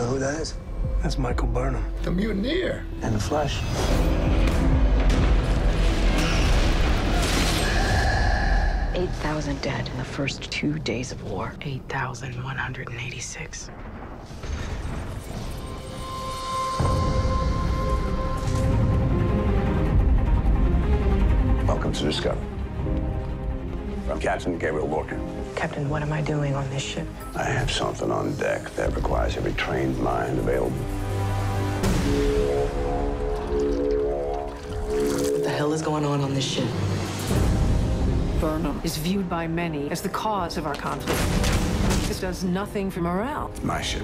know who that is? That's Michael Burnham. The mutineer. In the flesh. Eight thousand dead in the first two days of war. Eight thousand one hundred and eighty-six. Welcome to Discovery. I'm Captain Gabriel Lorca. Captain, what am I doing on this ship? I have something on deck that requires every trained mind available. What the hell is going on on this ship? Burnham is viewed by many as the cause of our conflict. This does nothing for morale. My ship,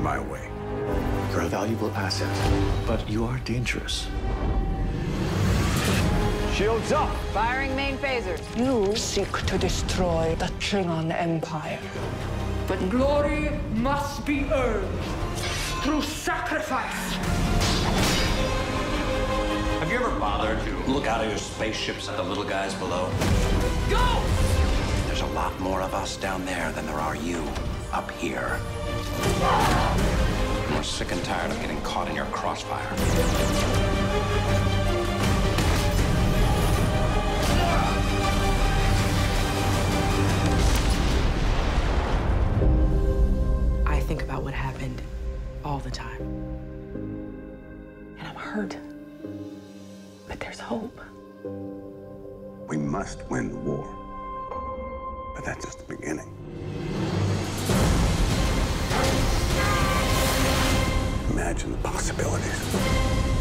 my way. You're a valuable asset, but you are dangerous. Shields up! Firing main phasers. You seek to destroy the Klingon Empire. But glory must be earned through sacrifice. Have you ever bothered to look out of your spaceships at the little guys below? Go! There's a lot more of us down there than there are you up here. We're sick and tired of getting caught in your crossfire. What happened all the time. And I'm hurt. But there's hope. We must win the war. But that's just the beginning. Imagine the possibilities.